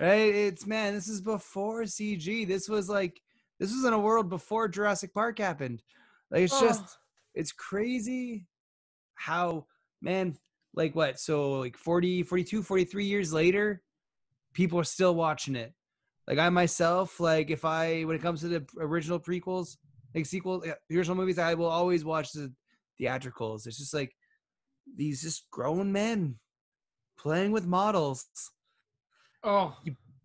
right? It's man, this is before CG. This was like this was in a world before Jurassic Park happened. Like it's just Oh. it's crazy how man like what so like 40 42 43 years later people are still watching it like i myself like if i when it comes to the original prequels like sequel the original movies i will always watch the theatricals it's just like these just grown men playing with models Oh,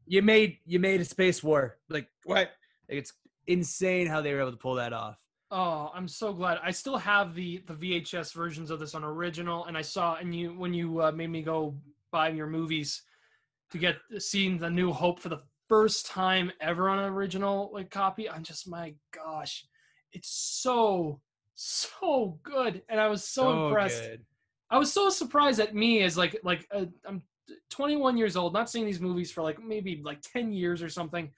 you made you made a space war like what like, it's insane how they were able to pull that off oh, I'm so glad. I still have the the VHS versions of this on original, and I saw and you when you uh, made me go buy your movies to get seeing the New Hope for the first time ever on an original like copy. I'm just my gosh, it's so so good, and I was so, impressed. good. I was so surprised at me as like like uh, I'm 21 years old, not seeing these movies for like maybe like 10 years or something,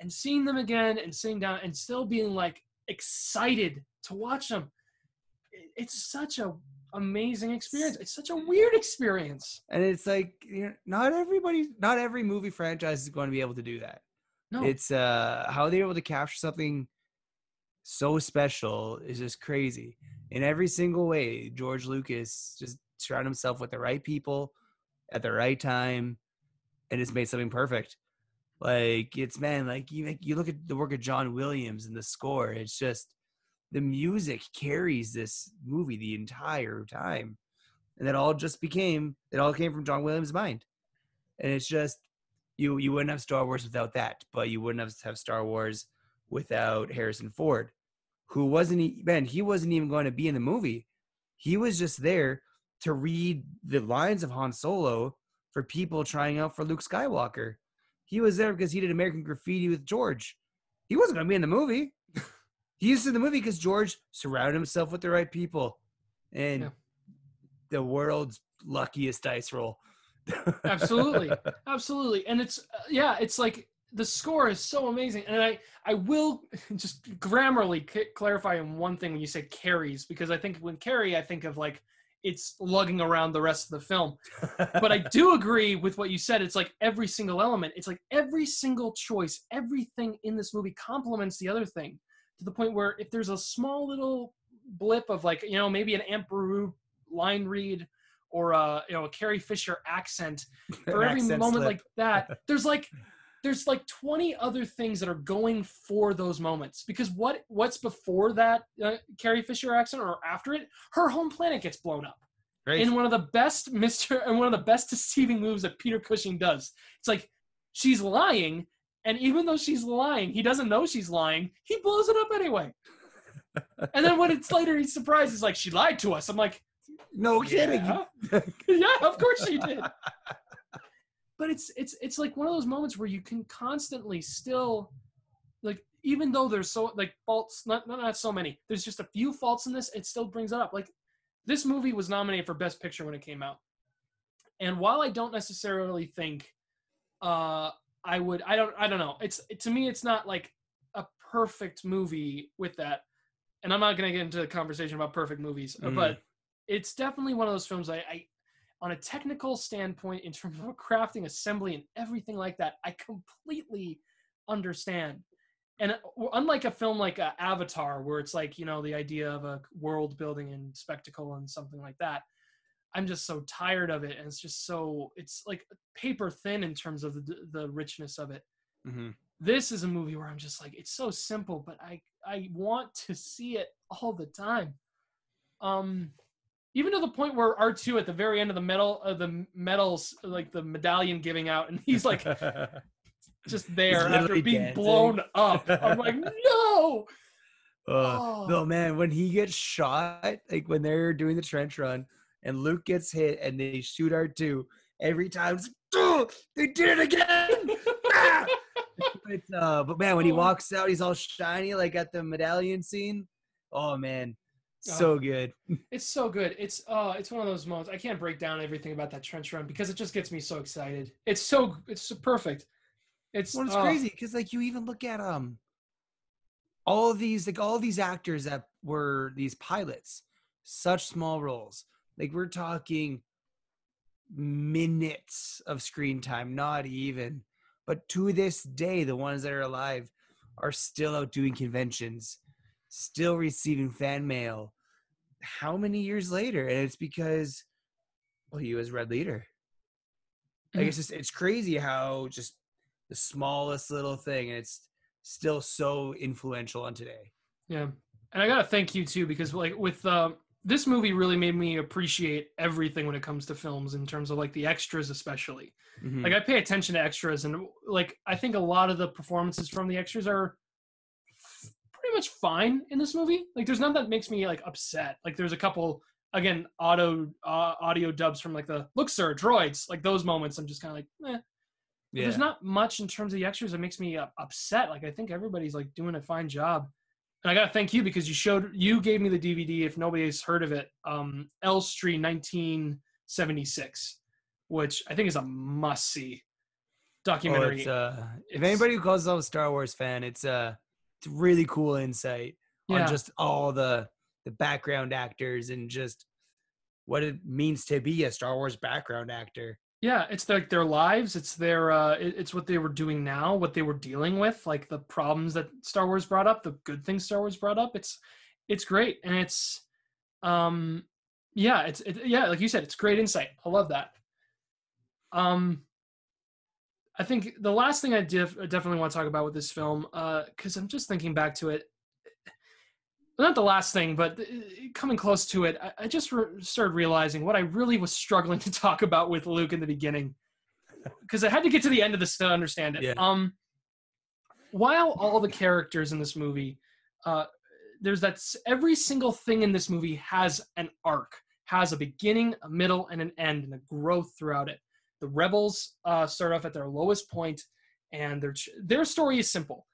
and seeing them again and sitting down and still being like excited to watch them. It's such a amazing experience. It's such a weird experience. and it's like you know, not everybody not every movie franchise is going to be able to do that No, it's uh how they're able to capture something so special is just crazy in every single way george lucas just surrounded himself with the right people at the right time and it's made something perfect. Like it's man like you like, you look at the work of john williams and the score it's just the music carries this movie the entire time. And that all just became it all came from john williams mind. And it's just you you wouldn't have star wars without that but you wouldn't have, have star wars without harrison ford who wasn't man he wasn't even going to be in the movie. He was just there to read the lines of han solo for people trying out for luke skywalker. He was there because he did american graffiti with george. He wasn't going to be in the movie. He used to in the movie because george surrounded himself with the right people and Yeah. the world's luckiest dice roll. Absolutely. Absolutely. And it's uh, yeah it's like the score is so amazing. And i i will just grammarly c- clarify in one thing when you say carries because i think when carry i think of like it's lugging around the rest of the film. But i do agree with what you said. It's like every single element. It's like every single choice everything in this movie complements the other thing to the point where if there's a small little blip of like you know maybe an Amperu line read or a you know a Carrie Fisher accent for every accent moment slip. like that there's like there's like 20 other things that are going for those moments because what what's before that uh, Carrie Fisher accent or after it her home planet gets blown up Right. in one of the best Mr. and one of the best deceiving moves that Peter Cushing does. It's like she's lying, and even though she's lying, he doesn't know she's lying. He blows it up anyway. and then when it's later, he's surprised. He's like, "She lied to us." I'm like, no kidding. "Yeah, yeah, of course she did." But it's it's it's like one of those moments where you can constantly still, like, even though there's so like faults, not not, not so many. There's just a few faults in this. It still brings it up. Like this movie was nominated for best picture when it came out and while i don't necessarily think uh i would i don't i don't know it's to me it's not like a perfect movie with that and i'm not going to get into a conversation about perfect movies Mhm. but it's definitely one of those films I, I on a technical standpoint in terms of crafting assembly and everything like that i completely understand and uh, unlike a film like uh, Avatar, where it's like you know the idea of a world building and spectacle and something like that, I'm just so tired of it, and it's just so it's like paper thin in terms of the the richness of it. Mhm. This is a movie where I'm just like it's so simple, but I I want to see it all the time. Um, even to the point where R2 at the very end of the medal of the medals, like the medallion giving out, and he's like just there after being dancing. blown up. I'm like, no. Uh, Oh. No man, when he gets shot, like when they're doing the trench run and Luke gets hit and they shoot R2, every time "Oh, they did it again. Ah!" but, uh, but man, when he Oh. walks out, he's all shiny like at the medallion scene. Oh man, so Oh. good. It's so good. It's uh it's one of those moments. I can't break down everything about that trench run because it just gets me so excited. It's so it's so perfect. It's Well, it's uh, crazy because like you even look at um all these like all these actors that were these pilots, such small roles. Like we're talking minutes of screen time, not even. But to this day, the ones that are alive are still out doing conventions, still receiving fan mail. How many years later? And it's because, well, he was Red Leader. Like it's just it's crazy how just the smallest little thing, and it's still so influential on today. Yeah, and I gotta thank you too because like with uh, this movie really made me appreciate everything when it comes to films in terms of like the extras especially. Mhm. Like I pay attention to extras and like I think a lot of the performances from the extras are much fine in this movie. Like there's none that makes me like upset. Like there's a couple again auto uh, audio dubs from like the look sir droids like those moments I'm just kind of like eh. Yeah. There's not much in terms of the extras that makes me uh, upset. Like I think everybody's like doing a fine job. And I gotta thank you because you showed you gave me the DVD. If nobody's heard of it, um, Elstree 1976, which I think is a must see Oh, documentary. it's, uh, if anybody who calls themselves a Star Wars fan, it's uh, really cool insight yeah, on just all the the background actors and just what it means to be a Star Wars background actor. yeah, it's like their lives. It's their uh, it- it's what they were doing now, what they were dealing with, like the problems that Star Wars brought up, the good things Star Wars brought up. It's it's great, and it's um yeah, it's it, yeah, like you said, it's great insight. I love that. Um, I think the last thing I def- definitely want to talk about with this film, because I'm just thinking back to it. Not the last thing, but uh, coming close to it, I, I just re- started realizing what I really was struggling to talk about with Luke in the beginning, because I had to get to the end of this to understand it. Yeah. Um, while all the characters in this movie, uh, there's that s- every single thing in this movie has an arc, has a beginning, a middle, and an end, and a growth throughout it. The rebels uh, start off at their lowest point, and their their story is simple.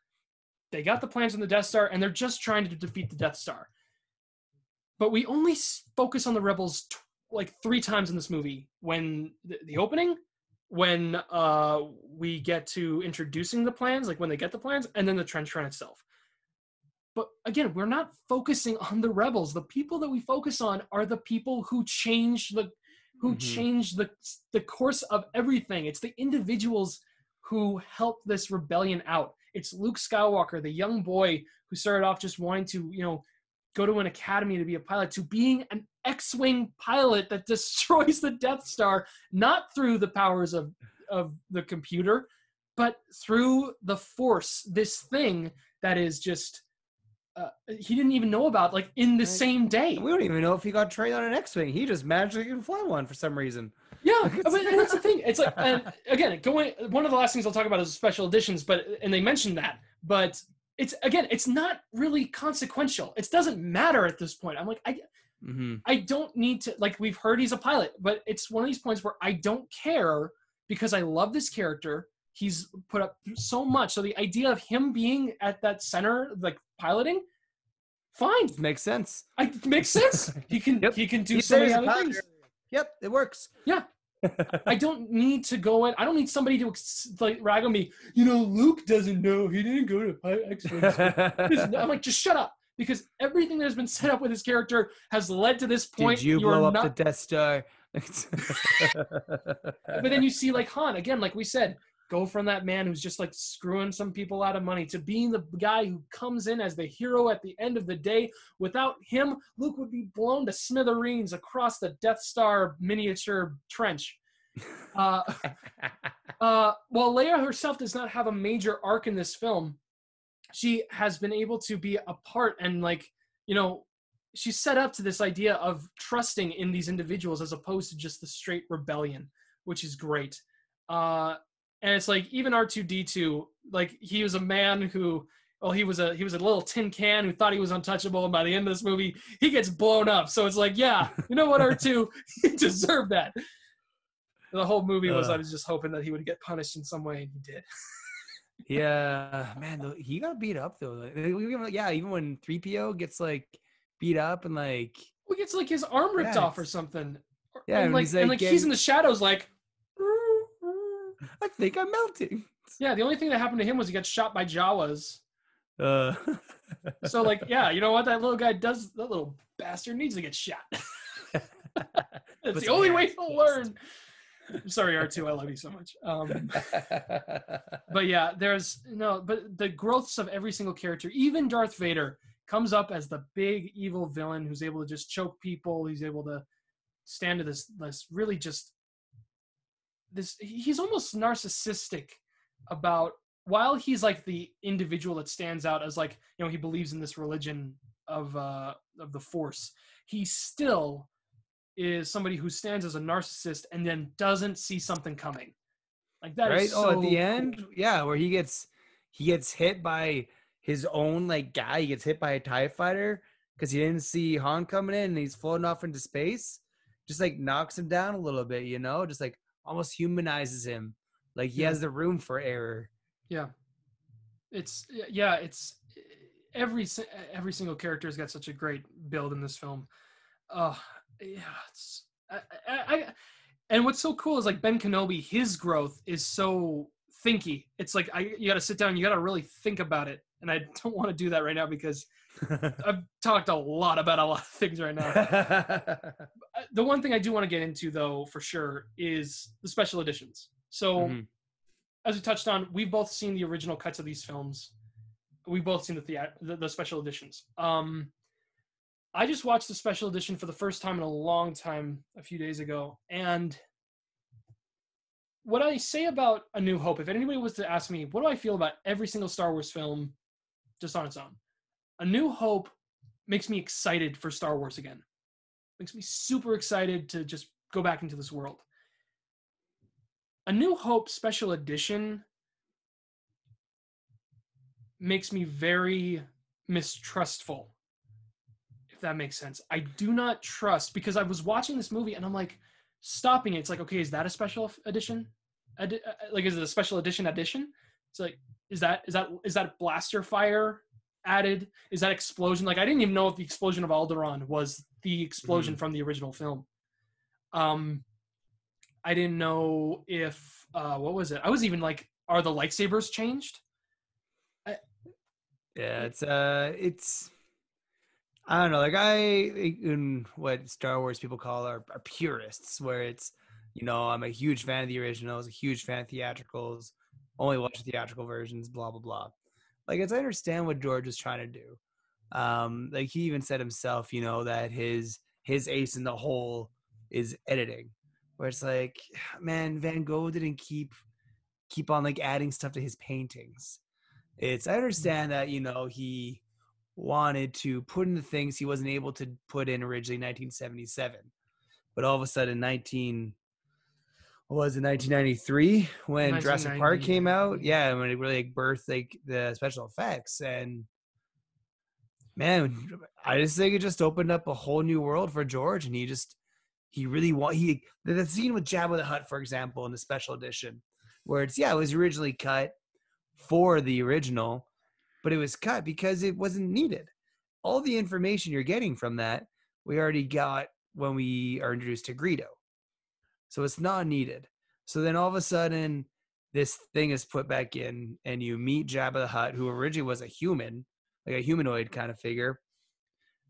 They got the plans on the Death Star, and they're just trying to defeat the Death Star. But we only focus on the rebels t- like three times in this movie. When the, the opening, when uh, we get to introducing the plans, like when they get the plans, and then the trench run itself. But again, we're not focusing on the rebels. The people that we focus on are the people who change the who Mhm. change the the course of everything. It's the individuals who help this rebellion out. It's Luke Skywalker, the young boy who started off just wanting to, you know, go to an academy to be a pilot, to being an X-wing pilot that destroys the Death Star, not through the powers of of the computer, but through the Force. This thing that is just uh, he didn't even know about, like in the Right. same day. We don't even know if he got trained on an X-wing. He just magically can fly one for some reason. Yeah, I mean, and that's the thing. It's like, and again, going. One of the last things I'll talk about is special editions, but and they mentioned that, but it's again, it's not really consequential. It doesn't matter at this point. I'm like, I, Mm-hmm. I don't need to. Like, we've heard he's a pilot, but it's one of these points where I don't care because I love this character. He's put up so much. So the idea of him being at that center, like piloting, fine. Makes sense. I, makes sense. He can Yep. he can do He so many other things. Yep, it works. Yeah. I don't need to go in. I don't need somebody to like rag on me. You know, Luke doesn't know. He didn't go to X-wing school." I'm like, just shut up, because everything that has been set up with his character has led to this point. Did you are blow up not, the Death Star? But then you see, like Han again, like we said, go from that man who's just like screwing some people out of money to being the guy who comes in as the hero at the end of the day. Without him, Luke would be blown to smithereens across the Death Star miniature trench. Uh, uh, while Leia herself does not have a major arc in this film, she has been able to be a part and like you know she's set up to this idea of trusting in these individuals as opposed to just the straight rebellion, which is great. Uh, and it's like even R2D2, like he was a man who well he was a he was a little tin can who thought he was untouchable and by the end of this movie he gets blown up so it's like yeah you know what r2 you deserve that the whole movie was i was just hoping that he would get punished in some way and he did yeah, man, though, he got beat up though. Yeah, even when 3PO gets like beat up and like Well, gets like his arm ripped Yeah, off or something. Yeah, and and like, he's, and like, like he's in the shadows, like. I think I'm melting. Yeah, the only thing that happened to him was he got shot by Jawas. Uh, So like, yeah, you know what? That little guy does. That little bastard needs to get shot. That's But the only way he'll learn. I'm sorry, R2. I love you so much. Um, but yeah, there's no, but the growths of every single character, even Darth Vader, comes up as the big evil villain who's able to just choke people. He's able to stand to this, this really just this. He's almost narcissistic about while he's like the individual that stands out as like you know he believes in this religion of uh of the Force. He still is somebody who stands as a narcissist and then doesn't see something coming. Like that right? so oh, at the end, yeah, where he gets he gets hit by his own like guy. He gets hit by a Tie Fighter because he didn't see Han coming in, and he's floating off into space. Just like knocks him down a little bit, you know, just like almost humanizes him. Like he Yeah. has the room for error. Yeah. It's yeah, it's every every single character has got such a great build in this film. Uh yeah, it's I, I, I and what's so cool is like Ben Kenobi, his growth is so thinky. It's like I you got to sit down, you got to really think about it. And I don't want to do that right now because I've talked a lot about a lot of things right now. Uh, the one thing I do want to get into though for sure is the special editions. So Mhm. as we touched on, we've both seen the original cuts of these films. We've both seen the the, the special editions. Um, I just watched the special edition for the first time in a long time a few days ago, and what I say about A New Hope, if anybody was to ask me, what do I feel about every single Star Wars film, just on its own, A New Hope makes me excited for Star Wars again. Makes me super excited to just go back into this world. A New Hope special edition makes me very mistrustful, if that makes sense. I do not trust because I was watching this movie and I'm like stopping it. It's like, okay, is that a special edition? Edi- uh, like, is it a special edition edition? It's like, is that is that is that blaster fire added? Is that explosion? Like, I didn't even know if the explosion of Alderaan was the explosion from the original film. Um, I didn't know if uh, what was it? I was even like, are the lightsabers changed? Yeah, it's uh, it's I don't know. Like I in what Star Wars people call are, are purists, where it's you know I'm a huge fan of the originals, a huge fan of theatricals, only watch theatrical versions, blah blah blah. Like I understand what George is trying to do. Um, like he even said himself, you know, that his his ace in the hole is editing, where it's like, man, Van Gogh didn't keep keep on like adding stuff to his paintings. It's I understand that you know he wanted to put in the things he wasn't able to put in originally in 1977, but all of a sudden 19 what was in 1993 when Jurassic Park came out? Yeah, when it really like birthed like the special effects and man, I just think it just opened up a whole new world for George, and he just he really want he the, the scene with Jabba the Hutt, for example, in the special edition, where it's yeah, it was originally cut for the original, but it was cut because it wasn't needed. All the information you're getting from that, we already got when we are introduced to Greedo. So it's not needed. So then all of a sudden, this thing is put back in, and you meet Jabba the Hutt, who originally was a human, like a humanoid kind of figure.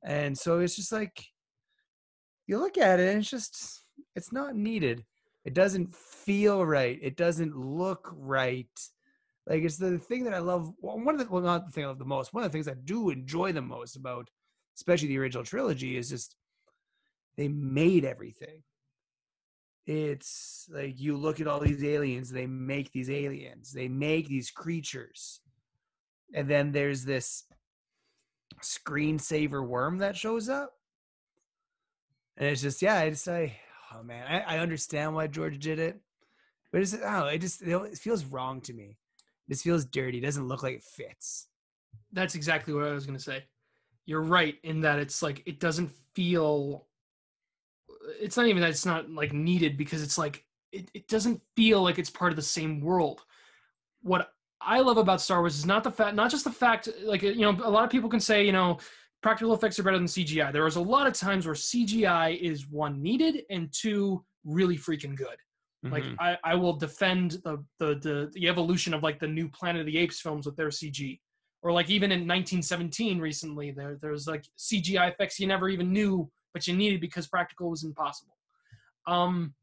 And so it's just like, you look at it, and it's just, it's not needed. It doesn't feel right. It doesn't look right. Like it's the thing that I love. One of the well, not the thing I love the most. One of the things I do enjoy the most about, especially the original trilogy, is just they made everything. It's like you look at all these aliens. They make these aliens. They make these creatures, and then there's this screensaver worm that shows up, and it's just yeah. I just I oh man, I, I understand why George did it, but it's don't. It just it feels wrong to me. This feels dirty. It doesn't look like it fits. That's exactly what I was going to say. You're right in that it's like it doesn't feel. It's not even that it's not like needed because it's like it, it doesn't feel like it's part of the same world. What I love about Star Wars is not the fact, not just the fact, like you know, a lot of people can say, you know, practical effects are better than CGI. There was a lot of times where CGI is one needed and two really freaking good. Like Mhm. I, I will defend the, the the the evolution of like the new Planet of the Apes films with their CG, or like even in 1917 recently there there's like CGI effects you never even knew but you needed because practical was impossible. Um,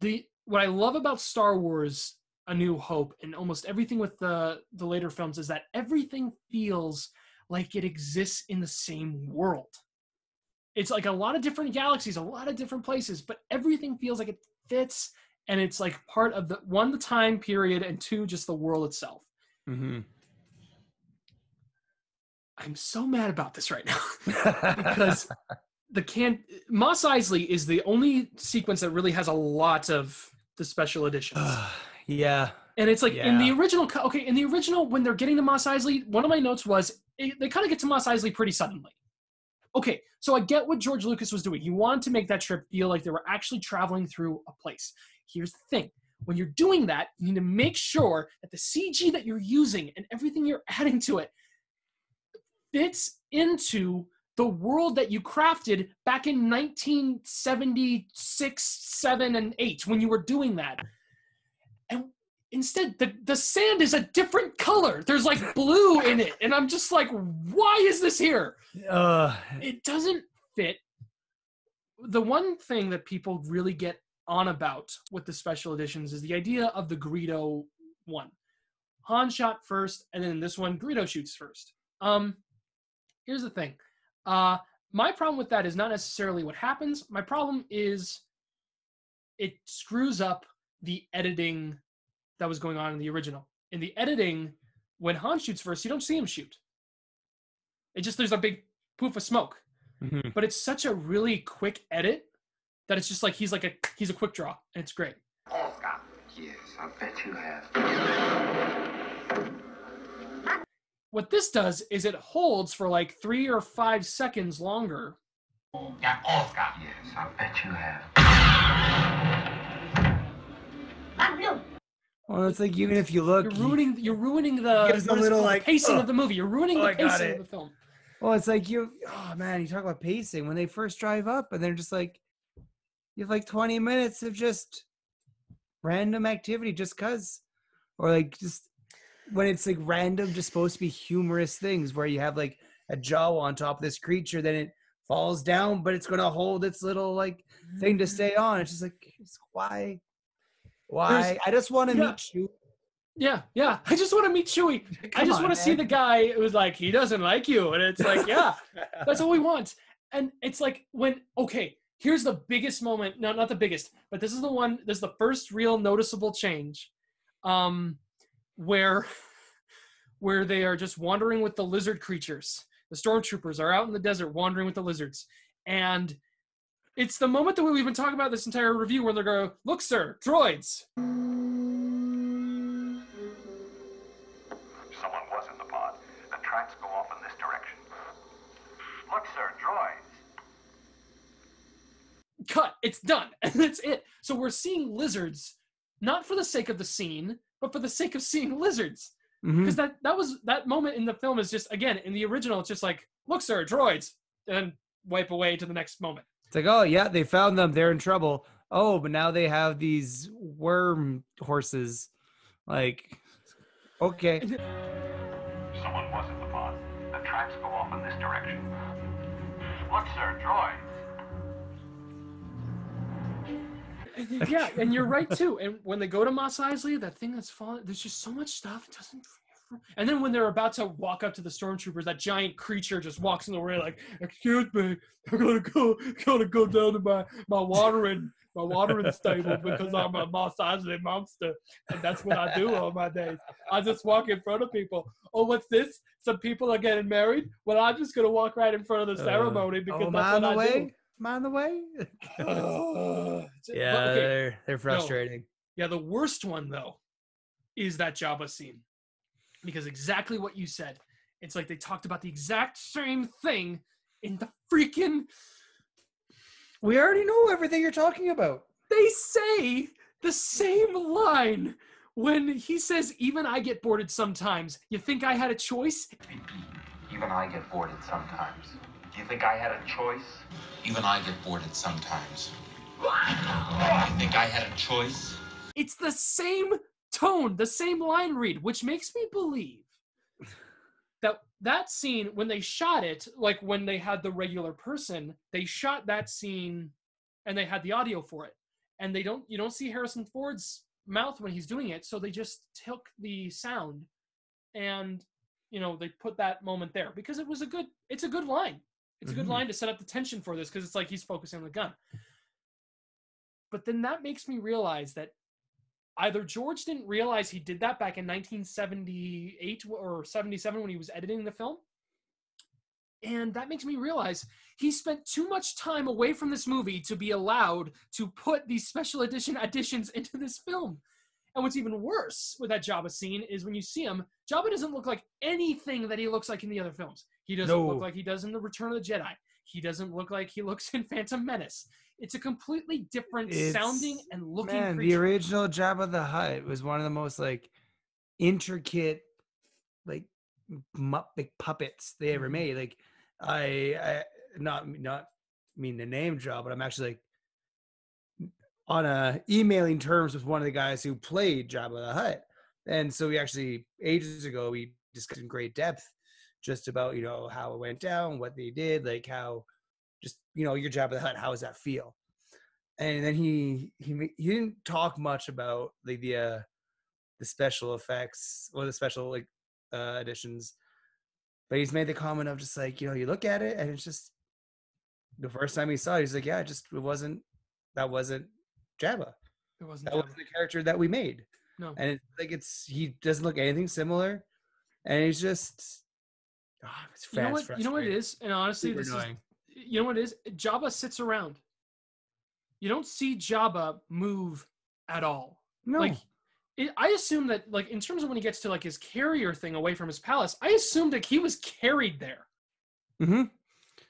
the what I love about Star Wars A New Hope and almost everything with the the later films is that everything feels like it exists in the same world. It's like a lot of different galaxies, a lot of different places, but everything feels like it fits and it's like part of the one the time period and two just the world itself. Mm-hmm. I'm so mad about this right now because the can Mos Eisley is the only sequence that really has a lot of the special editions. yeah. And it's like in the original, okay, in the original, when they're getting to Mos Eisley, one of my notes was it, they kind of get to Mos Eisley pretty suddenly. Okay, so I get what George Lucas was doing. He wanted to make that trip feel like they were actually traveling through a place. Here's the thing when you're doing that, you need to make sure that the CG that you're using and everything you're adding to it fits into the world that you crafted back in 1976, 7, and 8 when you were doing that. And instead, the, the sand is a different color. There's like blue in it. And I'm just like, why is this here? Uh, It doesn't fit. The one thing that people really get on about with the special editions is the idea of the Greedo one. Han shot first, and then this one, Greedo shoots first. Um, here's the thing. Uh, my problem with that is not necessarily what happens. My problem is it screws up the editing that was going on in the original. In the editing, when Han shoots first, you don't see him shoot. It just there's a big poof of smoke. mhm. But it's such a really quick edit that it's just like he's like a he's a quick draw, and it's great. Oscar. Yes, I bet you have. What this does is it holds for like three or five seconds longer. Yeah, Oscar. Yes, I bet you have. well, it's like even if you look, You're ruining you're ruining the, Gives a what is it little, like, pacing of the movie. You're ruining Oh, the pacing of the film. well, it's like you. Oh man, you talk about pacing when they first drive up, and they're just like, you have like 20 minutes of just random activity, just cause, or like just when it's like random, just supposed to be humorous things where you have like a jaw on top of this creature, then it falls down, but it's gonna hold its little like thing to stay on. It's just like why, why? I just want to yeah. meet you. Yeah, yeah. I just want to meet Chewie. I just want to see the guy who's like he doesn't like you, and it's like yeah, that's all we want. And it's like when okay, here's the biggest moment. No, not the biggest, but this is the one. This is the first real noticeable change, um, where where they are just wandering with the lizard creatures. The stormtroopers are out in the desert wandering with the lizards, and it's the moment that we've been talking about this entire review where they go, "Look, sir, droids." Someone was in the pod. The tracks go off in this direction. Look, sir, droids. cut it's done and that's it so we're seeing lizards not for the sake of the scene but for the sake of seeing lizards mm-hmm. because that that was that moment in the film is just again in the original it's just like look sir droids and wipe away to the next moment It's like, oh yeah, they found them. They're in trouble. Oh, but now they have these worm horses. Like, okay, Someone was in the pod. The tracks go off in this direction. Look, sir, droids. yeah and you're right too and when they go to Mos Eisley that thing that's falling there's just so much stuff it doesn't and then when they're about to walk up to the stormtroopers that giant creature just walks in the way like excuse me i'm gonna go gonna go down to my my watering my watering stable because i'm a Mos Eisley monster and that's what i do all my days. I just walk in front of people. Oh what's this? Some people are getting married? Well i'm just gonna walk right in front of the Uh, ceremony because oh, that's what i way? Am I on the way? do yeah, okay, they're they're frustrating. yeah, the worst one though is that Jabba scene. Because exactly what you said. It's like they talked about the exact same thing in the freaking We already know everything you're talking about. they say the same line when he says even I get bored sometimes. You think I had a choice? Even I get bored sometimes. Do you think I had a choice? Even I get bored sometimes. I think I had a choice? It's the same tone, the same line read, which makes me believe that that scene when they shot it, like when they had the regular person, they shot that scene and they had the audio for it. And they don't you don't see Harrison Ford's mouth when he's doing it, so they just took the sound and you know they put that moment there because it was a good it's a good line. It's a good Mhm. line to set up the tension for this because it's like he's focusing on the gun. But then that makes me realize that either George didn't realize he did that back in 1978 or 77 when he was editing the film. And that makes me realize he spent too much time away from this movie to be allowed to put these special edition additions into this film. And what's even worse with that Jabba scene is when you see him, Jabba doesn't look like anything that he looks like in the other films. He doesn't No. look like he does in The Return of the Jedi. He doesn't look like he looks in Phantom Menace. It's a completely different It's- sounding and looking Man, the original Jabba the Hutt was one of the most like intricate, like mu- like puppets they ever Mhm. made. Like I, I not not mean the name drop, but I'm actually like on a emailing terms with one of the guys who played Jabba the Hutt, and so we actually ages ago we discussed in great depth just about you know how it went down, what they did, like how just you know your Jabba the Hutt, how does that feel? and then he he he didn't talk much about like the uh the special effects or the special like uh additions but he's made the comment of just like you know you look at it and it's just the first time he saw it he's like yeah it just it wasn't that wasn't jabba It wasn't that Jabba. wasn't the character that we made No. and it's like it's he doesn't look anything similar and he's just ah, it's you know what? You know what it is, and honestly, Super this annoying. is you know what it is. Jabba sits around. You don't see Jabba move at all. no Like, it, I assume that, like, in terms of when he gets to like his carrier thing away from his palace, I assumed that he was carried there. hmm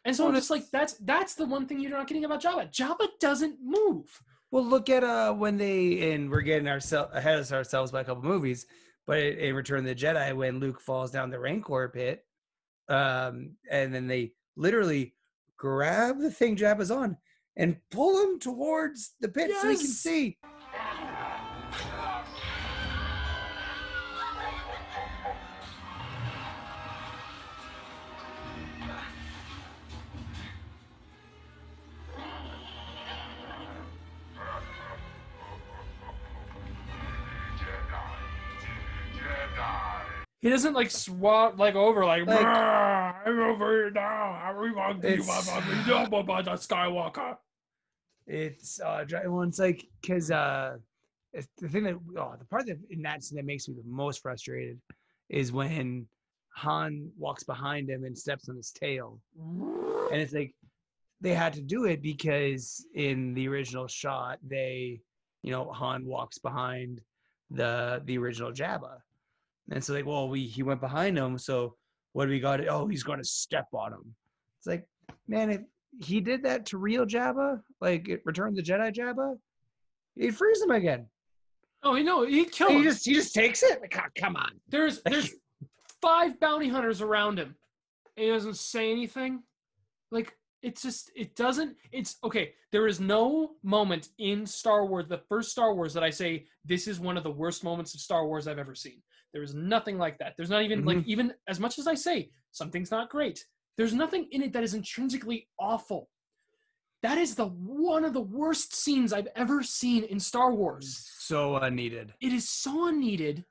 And so Well, I'm just like, that's that's the one thing you're not getting about Jabba. Jabba doesn't move. Well, look at uh when they and we're getting ourselves ahead of ourselves by a couple movies, but in Return of the Jedi, when Luke falls down the Rancor pit, um, and then they literally grab the thing Jabba's on and pull him towards the pit so he can see. He doesn't like swat like over like, Like- I'm over here now. How are we going to It's- Jabba by the Skywalker? It's uh, well, it's like because uh, it's the thing that oh, the part that in that scene that makes me the most frustrated is when Han walks behind him and steps on his tail. and it's like they had to do it because in the original shot they you know han walks behind the the original jabba and so like well we he went behind him so what do we got oh he's going to step on him it's like man if he did that to real jabba like it return of the jedi jabba he'd freeze him again Oh, you know, he killed he him. just he just takes it like oh, come on There's there's five bounty hunters around him, and he doesn't say anything. Like it's just it doesn't. It's okay. There is no moment in Star Wars, the first Star Wars, that I say this is one of the worst moments of Star Wars I've ever seen. There is nothing like that. There's not even like even as much as I say something's not great. There's nothing in it that is intrinsically awful. That is the one of the worst scenes I've ever seen in Star Wars so unneeded it is so unneeded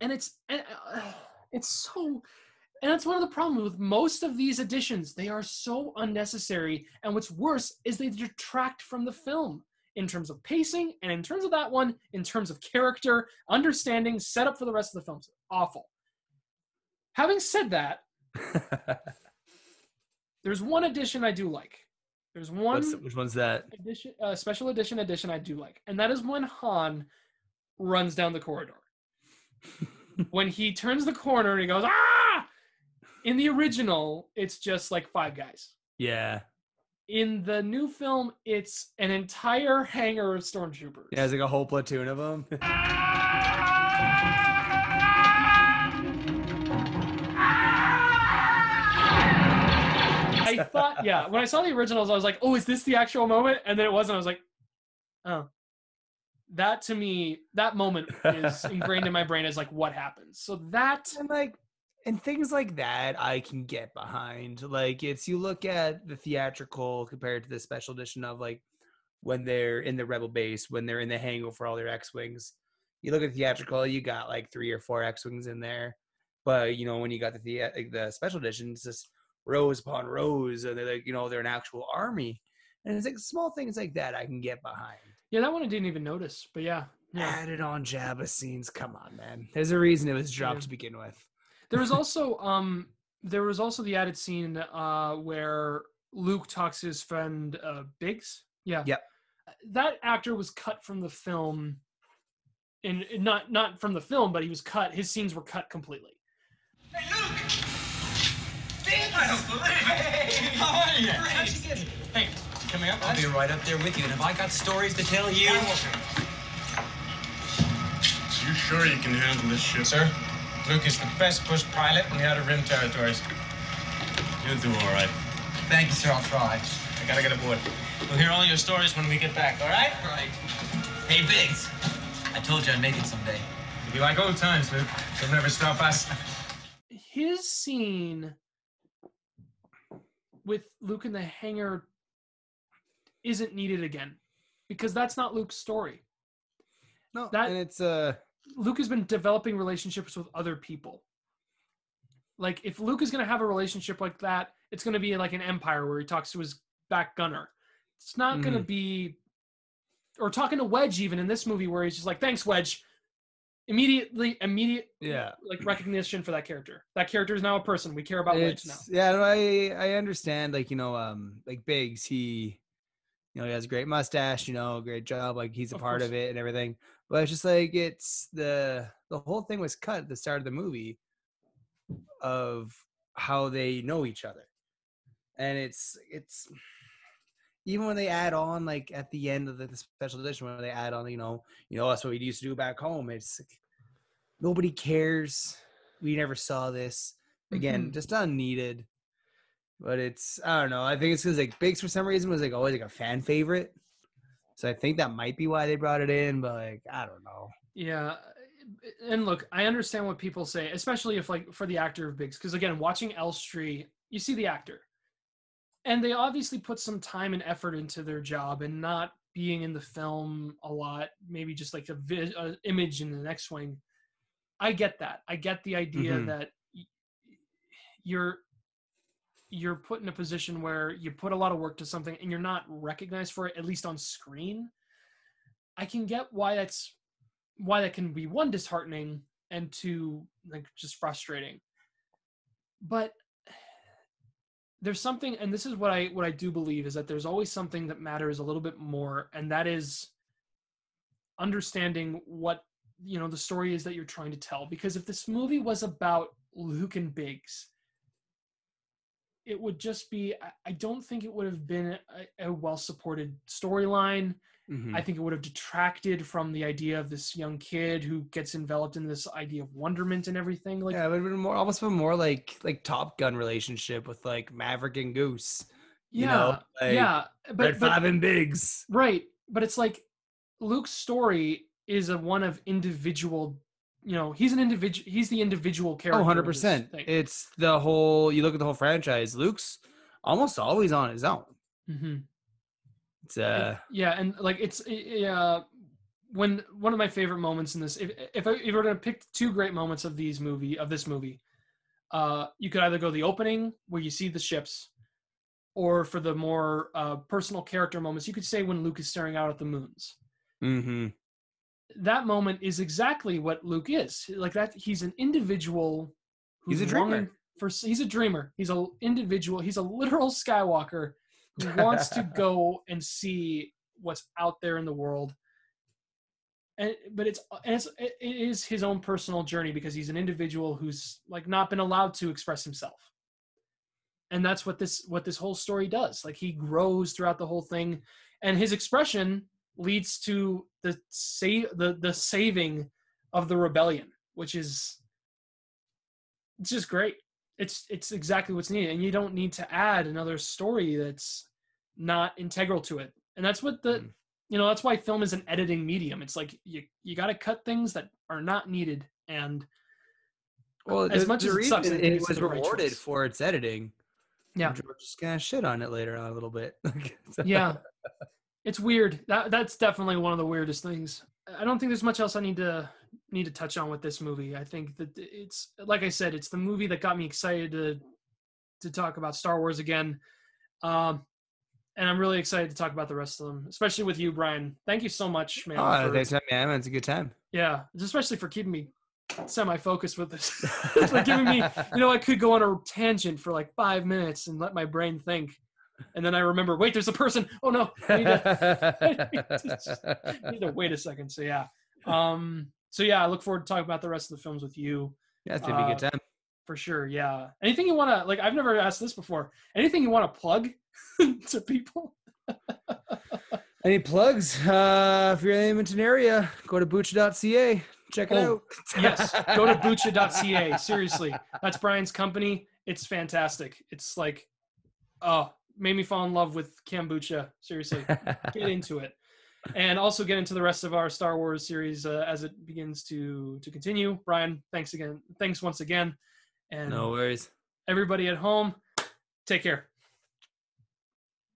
and it's and, uh, it's so and that's one of the problems with most of these additions they are so unnecessary and what's worse is they detract from the film in terms of pacing and in terms of that one in terms of character understanding setup for the rest of the films awful having said that there's one addition i do like there's one which one's that edition, uh, special edition edition I do like, and that is when Han runs down the corridor. when he turns the corner and he goes ah. In the original, it's just like five guys. yeah In the new film, it's an entire hangar of stormtroopers. yeah it's like a whole platoon of them I thought, yeah, when I saw the originals, I was like, oh, is this the actual moment? And then it wasn't. I was like, oh. That to me, that moment is ingrained in my brain as like what happens. So that and like and things like that i can get behind like it's you look at the theatrical compared to the special edition of like when they're in the rebel base, when they're in the hangar for all their X-wings. You look at theatrical, you got like three or four X-wings in there, but you know when you got the the, like, the special edition, it's just rows upon rows, and they're like you know they're an actual army, and it's like small things like that I can get behind. Yeah, that one I didn't even notice. But yeah, yeah. Added on Jabba scenes, come on, man. There's a reason it was dropped Yeah. to begin with. There was also um there was also the added scene uh where Luke talks to his friend uh Biggs. Yeah. Yep. That actor was cut from the film in in- not not from the film, but he was cut. His scenes were cut completely. Hey, Luke! I don't believe it! Hey, how are you? How'd you here? Hey, coming up? I'll be right up there with you. And have I got stories to tell you? You sure you can handle this shit? Sir, Luke is the best bush pilot in the Outer Rim territories. You'll do all right. Thank you, sir. I'll try. I gotta get aboard. We'll hear all your stories when we get back, all right? Right. Hey, Biggs. I told you I'd make it someday. It'll be like old times, Luke. You'll never stop us. His scene with Luke in the hangar isn't needed again because that's not Luke's story. No, That- and it's uh Luke has been developing relationships with other people. Like if Luke is going to have a relationship like that, it's going to be like an Empire where he talks to his back gunner. It's not going to be or talking to Wedge even in this movie where he's just like, "Thanks, Wedge." Immediately, immediate yeah. like recognition for that character. That character is now a person. We care about Wedge now. Yeah, no, I I understand. Like you know, um, like Biggs, he, you know, he has a great mustache. You know, great job. Like he's a Of part course. of it and everything. But it's just like it's the the whole thing was cut at the start of the movie of how they know each other, and it's it's even when they add on like at the end of the, special edition when they add on you know you know that's what we used to do back home it's like, nobody cares. We never saw this. Again Mhm. just unneeded. But it's i don't know i think it's because like biggs for some reason was like always like a fan favorite so i think that might be why they brought it in but like i don't know Yeah. And look, I understand what people say, especially if like for the actor of Biggs, because again, watching Elstree, you see the actor. And they obviously put some time and effort into their job and not being in the film a lot, maybe just like a, vi- a image in the next wing. I get that. I get the idea Mhm. that y- you're you're put in a position where you put a lot of work to something and you're not recognized for it at least on screen. I can get why that's why that can be one disheartening and two like just frustrating but there's something and this is what i what i do believe is that there's always something that matters a little bit more and that is understanding what you know the story is that you're trying to tell because if this movie was about luke and biggs it would just be I- don't think it would have been a, a well supported storyline Mhm. I think it would have detracted from the idea of this young kid who gets enveloped in this idea of wonderment and everything. Like, yeah it would have been more almost been more like like top gun relationship with like maverick and goose you yeah, know, like yeah, red but, but five and biggs right, but it's like Luke's story is a one of individual. You know, he's an individual. He's the individual character. Oh, 100% It's the whole. You look at the whole franchise. Luke's almost always on his own. Mhm. It's uh, yeah and like it's uh when one of my favorite moments in this if if I, if we were to pick two great moments of these movie of this movie uh you could either go the opening where you see the ships or for the more uh personal character moments you could say when luke is staring out at the moons mm-hmm. That moment is exactly what luke is. Like that he's an individual He's a dreamer. for he's a dreamer. He's a individual he's a literal skywalker who wants to go and see what's out there in the world. And but it's and it's it is his own personal journey because he's an individual who's like not been allowed to express himself. And that's what this what this whole story does. Like he grows throughout the whole thing. And his expression leads to the save the the saving of the rebellion which is it's just great it's it's exactly what's needed and you don't need to add another story that's not integral to it and that's what the Mm. you know that's why film is an editing medium it's like you you got to cut things that are not needed and Well, as the- much the as it sucks, I reason think it was the right rewarded for its editing. Yeah. Just gonna shit on it later on a little bit. Yeah it's weird. That that's definitely one of the weirdest things. I don't think there's much else I need to need to touch on with this movie. I think that it's like I said, it's the movie that got me excited to to talk about Star Wars again. Um, and I'm really excited to talk about the rest of them, especially with you, Brian. Thank you so much, man. Oh, for- thanks, man. It's a good time. yeah, especially for keeping me semi-focused with this. for giving me, you know, I could go on a tangent for like five minutes and let my brain think, and then I remember, wait, there's a person. Oh no, I need to, I need to wait a second. So yeah, um, so yeah, I look forward to talking about the rest of the films with you yeah, it's gonna be a good time. for sure. Yeah, anything you want to like? I've never asked this before. Anything you want to plug to people? Any plugs? Uh, if you're in the Edmonton area, go to boocha.ca. Check it Oh, out. yes, go to boocha.ca. Seriously, that's Brian's company. It's fantastic. It's like, oh, made me fall in love with kombucha. Seriously, get into it, and also get into the rest of our Star Wars series uh, as it begins to to continue. Brian, thanks again. Thanks once again, and no worries. everybody at home, take care.